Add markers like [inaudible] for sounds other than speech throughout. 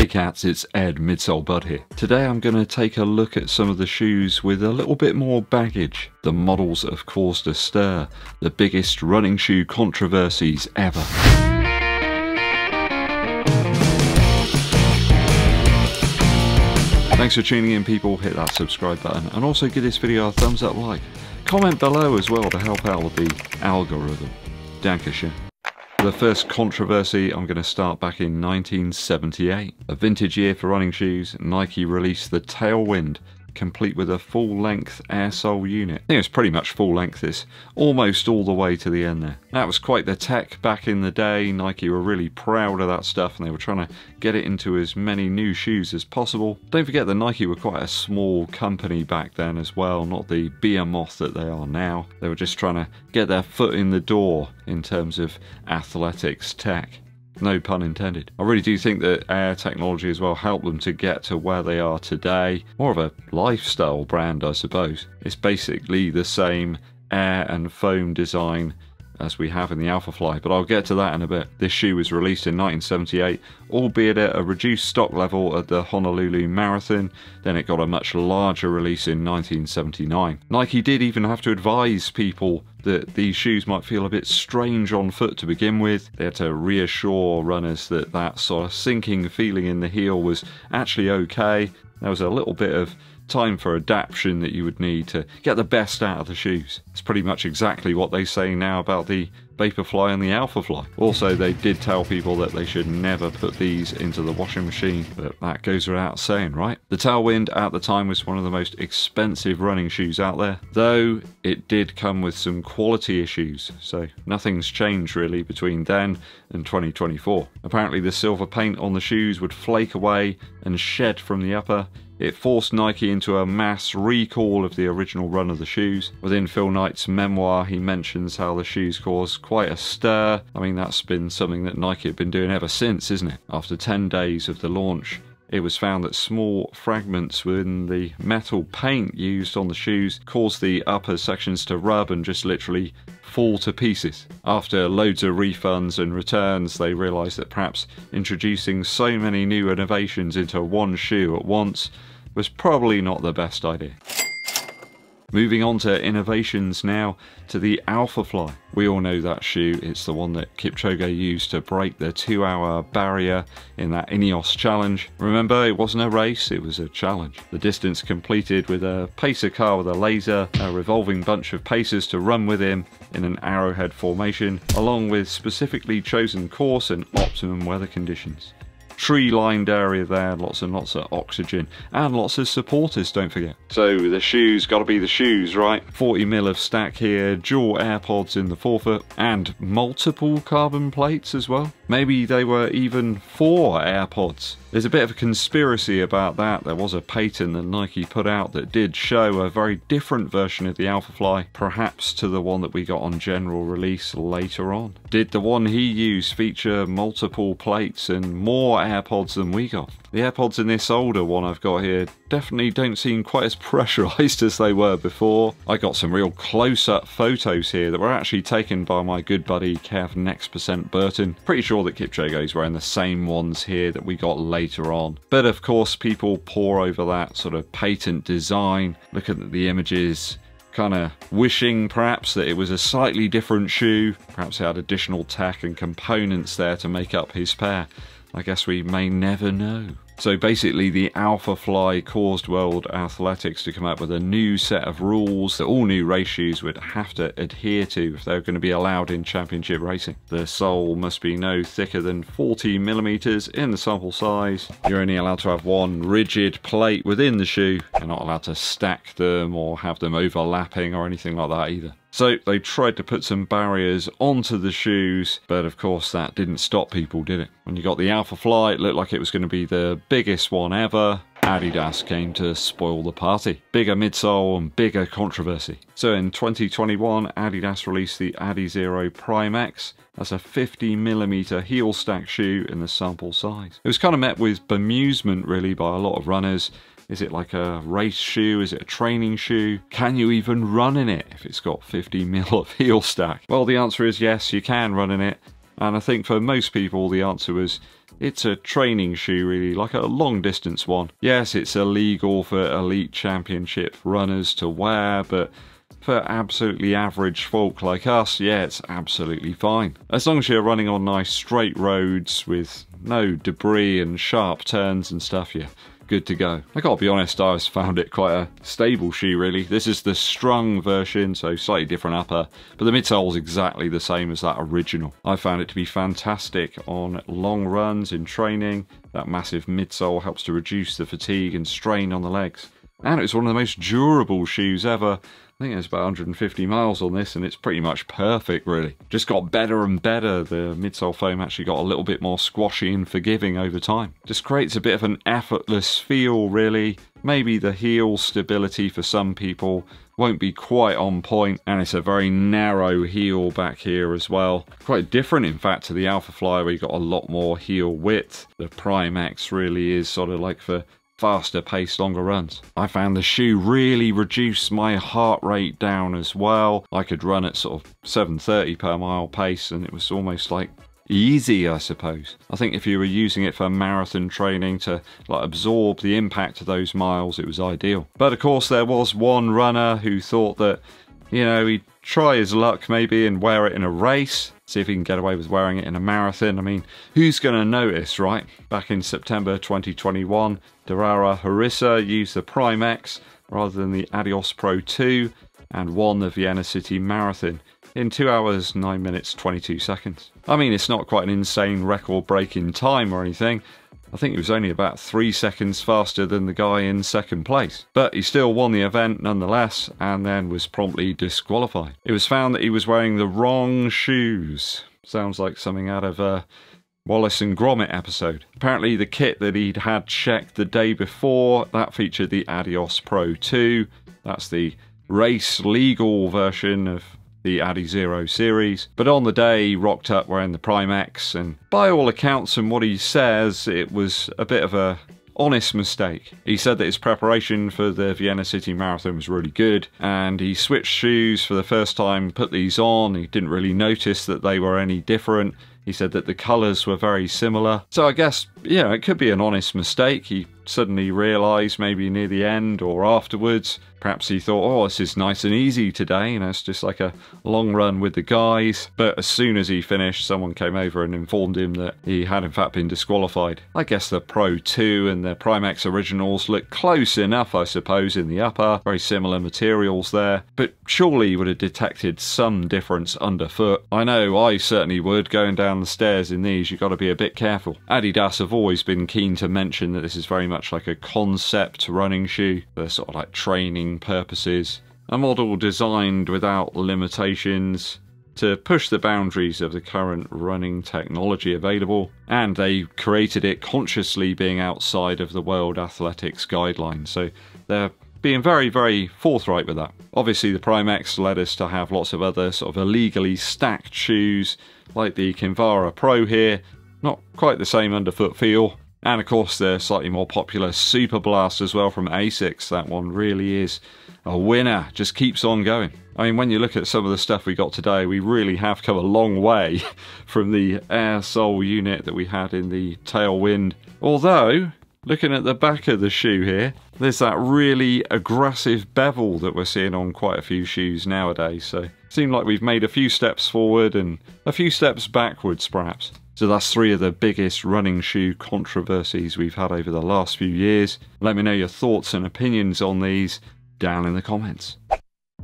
Hey cats, it's Ed Midsole Bud here. Today I'm going to take a look at some of the shoes with a little bit more baggage. The models that have caused a stir, the biggest running shoe controversies ever. Thanks for tuning in people, hit that subscribe button and also give this video a thumbs up like. Comment below as well to help out with the algorithm. Dankeschön. The first controversy, I'm going to start back in 1978. A vintage year for running shoes, Nike released the Tailwind complete with a full-length air sole unit. I think it's pretty much full length this, almost all the way to the end there. That was quite the tech back in the day, Nike were really proud of that stuff and they were trying to get it into as many new shoes as possible. Don't forget that Nike were quite a small company back then as well, not the behemoth that they are now. They were just trying to get their foot in the door in terms of athletics tech. No pun intended. I really do think that air technology as well helped them to get to where they are today. More of a lifestyle brand, I suppose. It's basically the same air and foam design as we have in the Alphafly, but I'll get to that in a bit. This shoe was released in 1978, albeit at a reduced stock level at the Honolulu Marathon, then it got a much larger release in 1979. Nike did even have to advise people that these shoes might feel a bit strange on foot to begin with. They had to reassure runners that that sort of sinking feeling in the heel was actually okay. There was a little bit of time for adaptation that you would need to get the best out of the shoes. It's pretty much exactly what they say now about the Vaporfly and the Alphafly. Also, they did tell people that they should never put these into the washing machine, but that goes without saying, right? The Tailwind at the time was one of the most expensive running shoes out there, though it did come with some quality issues, so nothing's changed really between then and 2024. Apparently, the silver paint on the shoes would flake away and shed from the upper, it forced Nike into a mass recall of the original run of the shoes. Within Phil Knight's memoir, he mentions how the shoes caused quite a stir. I mean, that's been something that Nike have been doing ever since, isn't it? After 10 days of the launch, it was found that small fragments within the metal paint used on the shoes caused the upper sections to rub and just literally fall to pieces. After loads of refunds and returns, they realised that perhaps introducing so many new innovations into one shoe at once was probably not the best idea. Moving on to innovations now to the Alphafly. We all know that shoe, it's the one that Kipchoge used to break the two hour barrier in that Ineos challenge. Remember, it wasn't a race, it was a challenge. The distance completed with a pacer car with a laser, a revolving bunch of pacers to run with him in an arrowhead formation, along with specifically chosen course and optimum weather conditions tree lined area there, lots and lots of oxygen, and lots of supporters, don't forget. So the shoes, gotta be the shoes, right? 40 mil of stack here, dual AirPods in the forefoot, and multiple carbon plates as well. Maybe they were even four AirPods. There's a bit of a conspiracy about that. There was a patent that Nike put out that did show a very different version of the Alphafly, perhaps to the one that we got on general release later on. Did the one he used feature multiple plates and more AirPods than we got? The AirPods in this older one I've got here definitely don't seem quite as [laughs] pressurized as they were before. I got some real close-up photos here that were actually taken by my good buddy Kev Next Percent Burton. Pretty sure that Kipchoge is wearing the same ones here that we got later on. But of course people pore over that sort of patent design, looking at the images, kind of wishing perhaps that it was a slightly different shoe, perhaps he had additional tech and components there to make up his pair. I guess we may never know. So basically, the Alphafly caused World Athletics to come up with a new set of rules that all new race shoes would have to adhere to if they're going to be allowed in championship racing. The sole must be no thicker than 40 millimeters in the sample size. You're only allowed to have one rigid plate within the shoe. You're not allowed to stack them or have them overlapping or anything like that either. So they tried to put some barriers onto the shoes, but of course that didn't stop people, did it? When you got the Alphafly, it looked like it was going to be the biggest one ever. Adidas came to spoil the party. Bigger midsole and bigger controversy. So in 2021, Adidas released the Adizero Prime X. That's a 50mm heel stack shoe in the sample size. It was kind of met with bemusement really by a lot of runners is it like a race shoe? Is it a training shoe? Can you even run in it if it's got 50 mil of heel stack? Well, the answer is yes, you can run in it. And I think for most people, the answer was It's a training shoe, really, like a long distance one. Yes, it's illegal for elite championship runners to wear, but for absolutely average folk like us, yeah, it's absolutely fine. As long as you're running on nice straight roads with no debris and sharp turns and stuff, yeah, good to go. I gotta be honest, I found it quite a stable shoe really. This is the strung version, so slightly different upper, but the midsole is exactly the same as that original. I found it to be fantastic on long runs in training. That massive midsole helps to reduce the fatigue and strain on the legs. And it's one of the most durable shoes ever. I think it's about 150 miles on this and it's pretty much perfect really. Just got better and better. The midsole foam actually got a little bit more squashy and forgiving over time. Just creates a bit of an effortless feel really. Maybe the heel stability for some people won't be quite on point and it's a very narrow heel back here as well. Quite different in fact to the Alphafly where you got a lot more heel width. The Prime X really is sort of like for faster paced longer runs. I found the shoe really reduced my heart rate down as well. I could run at sort of 730 per mile pace and it was almost like easy I suppose. I think if you were using it for marathon training to like absorb the impact of those miles it was ideal. But of course there was one runner who thought that you know he'd try his luck maybe and wear it in a race see if he can get away with wearing it in a marathon. I mean, who's going to notice, right? Back in September 2021, Derara Hurisa used the Prime X rather than the Adios Pro 2 and won the Vienna City Marathon in 2 hours 9 minutes 22 seconds. I mean, it's not quite an insane record breaking time or anything. I think he was only about 3 seconds faster than the guy in second place. But he still won the event nonetheless and then was promptly disqualified. It was found that he was wearing the wrong shoes. Sounds like something out of a Wallace and Gromit episode. Apparently the kit that he'd had checked the day before, that featured the Adios Pro 2. That's the race legal version of the Adizero series. But on the day, he rocked up wearing the Prime X, and by all accounts and what he says, it was a bit of a honest mistake. He said that his preparation for the Vienna City Marathon was really good and he switched shoes for the first time, put these on, he didn't really notice that they were any different. He said that the colours were very similar. So I guess, know, it could be an honest mistake. He suddenly realised maybe near the end or afterwards Perhaps he thought, oh, this is nice and easy today, you know, it's just like a long run with the guys. But as soon as he finished, someone came over and informed him that he had in fact been disqualified. I guess the Pro 2 and the Prime X originals look close enough, I suppose, in the upper. Very similar materials there. But surely he would have detected some difference underfoot. I know I certainly would. Going down the stairs in these, you've got to be a bit careful. Adidas have always been keen to mention that this is very much like a concept running shoe. They're sort of like training purposes, a model designed without limitations to push the boundaries of the current running technology available, and they created it consciously being outside of the World Athletics guidelines. So they're being very, very forthright with that. Obviously, the Prime X led us to have lots of other sort of illegally stacked shoes, like the Kinvara Pro here. Not quite the same underfoot feel, and of course the slightly more popular Superblast as well from Asics. That one really is a winner, just keeps on going. I mean, when you look at some of the stuff we got today, we really have come a long way [laughs] from the air sole unit that we had in the Tailwind. Although, looking at the back of the shoe here, there's that really aggressive bevel that we're seeing on quite a few shoes nowadays. So, it seemed like we've made a few steps forward and a few steps backwards, perhaps. So that's three of the biggest running shoe controversies we've had over the last few years. Let me know your thoughts and opinions on these down in the comments.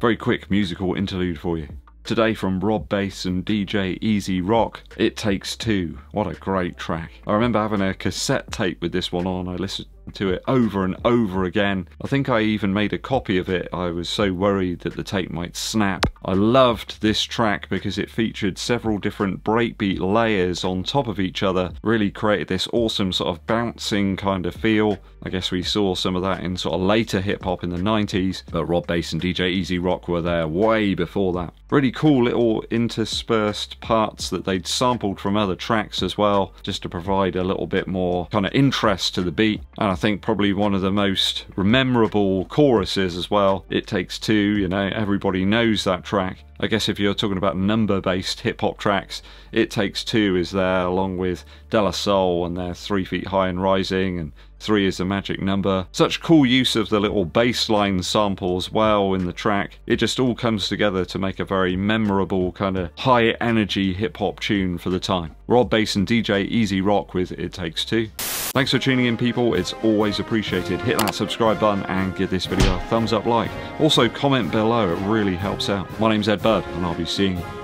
Very quick musical interlude for you. Today from Rob Base and DJ E-Z Rock, It Takes Two. What a great track. I remember having a cassette tape with this one on. I listened to it over and over again. I think I even made a copy of it. I was so worried that the tape might snap. I loved this track because it featured several different breakbeat layers on top of each other. Really created this awesome sort of bouncing kind of feel. I guess we saw some of that in sort of later hip hop in the 90s, but Rob Base and DJ E-Z Rock were there way before that. Really cool little interspersed parts that they'd sampled from other tracks as well, just to provide a little bit more kind of interest to the beat. And I think probably one of the most memorable choruses as well. It Takes Two, you know, everybody knows that track. I guess if you're talking about number based hip hop tracks, It Takes Two is there along with De La Soul and their Three Feet High and Rising and Three is the magic number. Such cool use of the little bass line sample as well in the track. It just all comes together to make a very memorable kind of high energy hip hop tune for the time. Rob Base and DJ E-Z Rock with It Takes Two. Thanks for tuning in people, it's always appreciated. Hit that subscribe button and give this video a thumbs up like. Also comment below, it really helps out. My name's Ed Bud and I'll be seeing you